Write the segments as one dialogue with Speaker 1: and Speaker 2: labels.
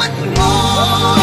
Speaker 1: alamat mo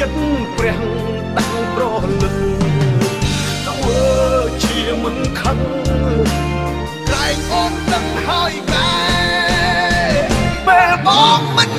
Speaker 1: ចិត្តព្រះតាំងប្រលឹងធ្វើជាមិនខឹងក្រែងអូនដឹងហើយបែពេលបងមិន